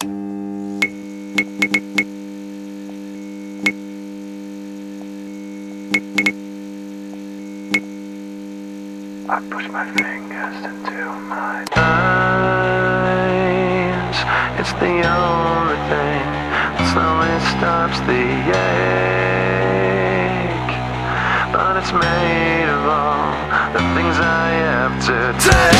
I push my fingers into my eyes. It's the only thing that slowly stops the ache. But it's made of all the things I have to take.